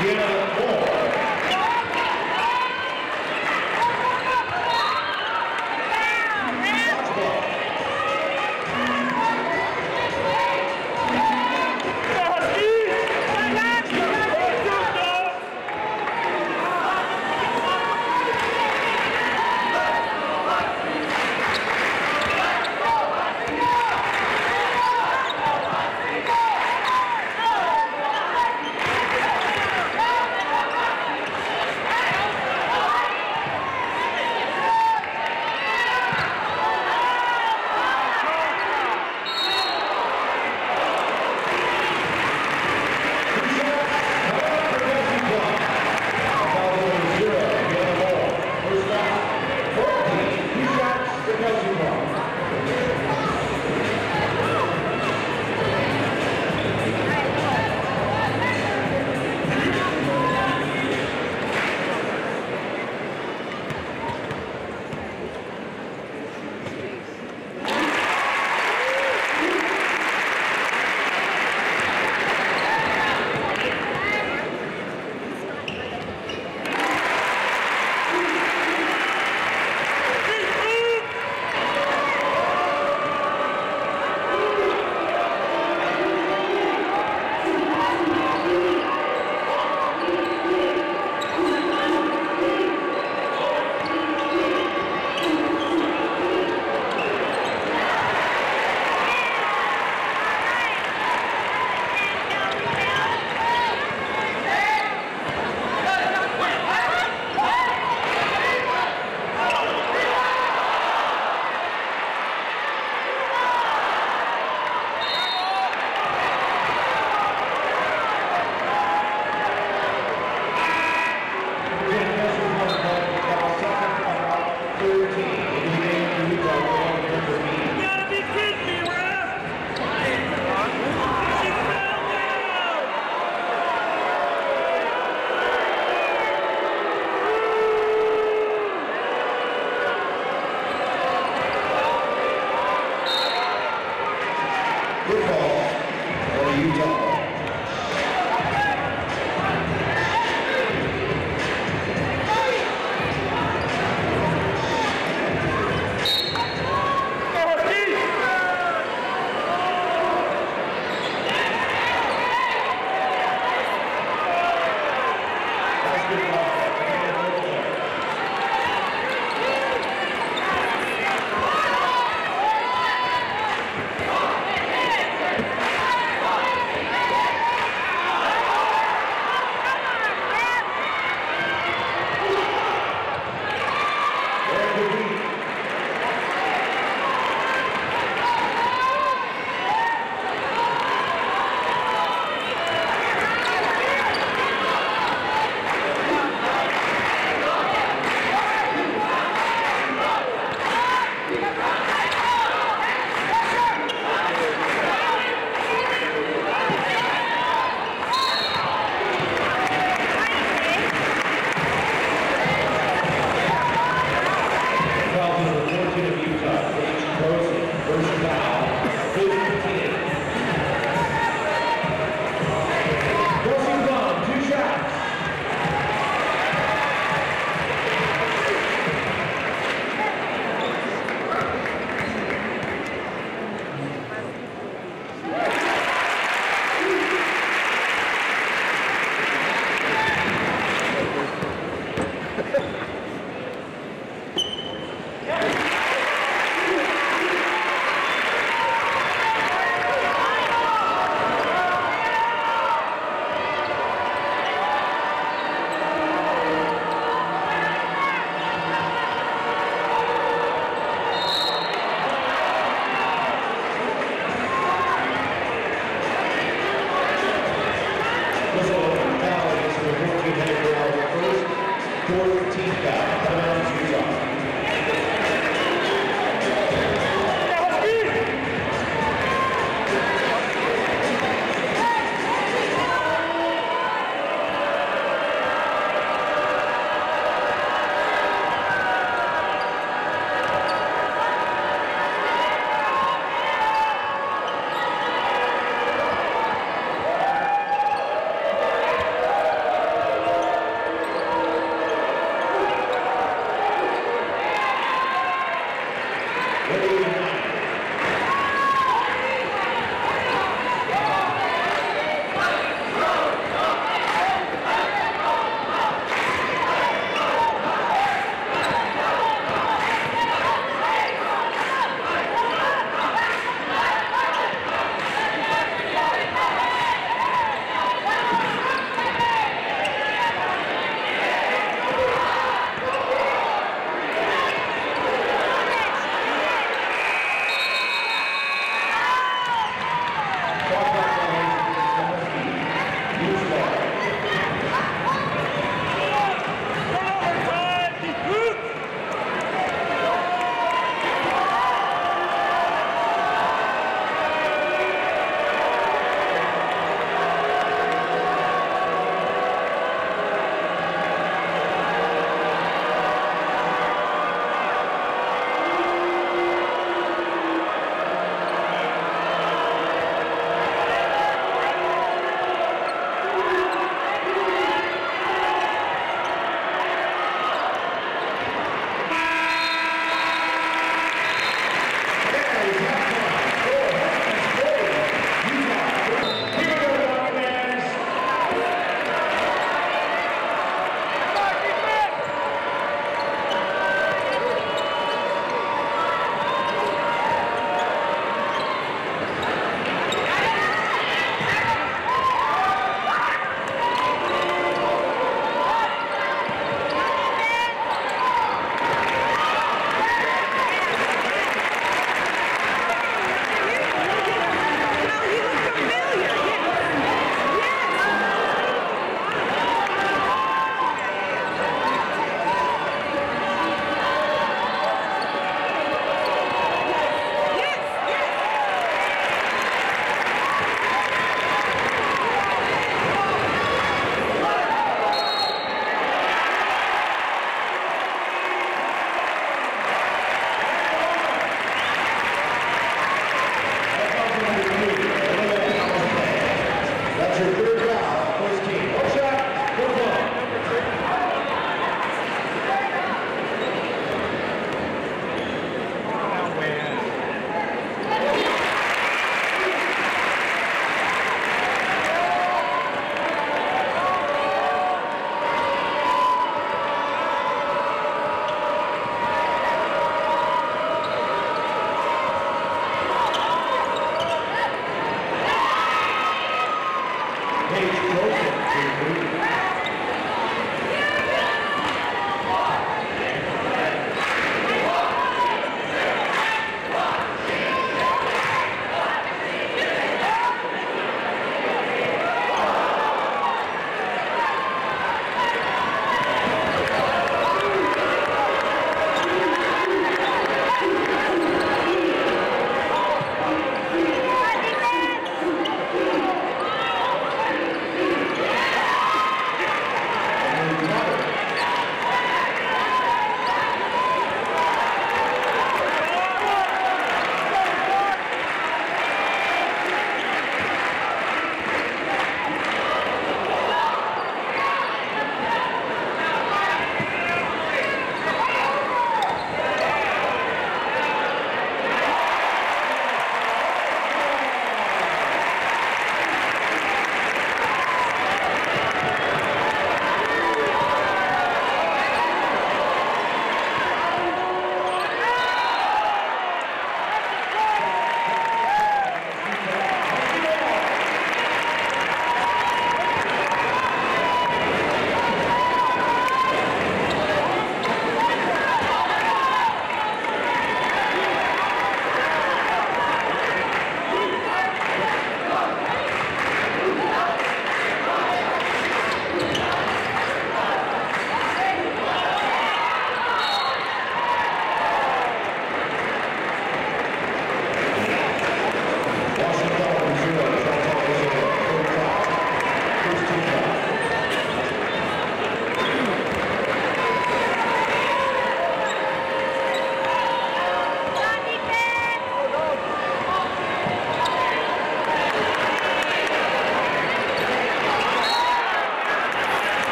Yeah.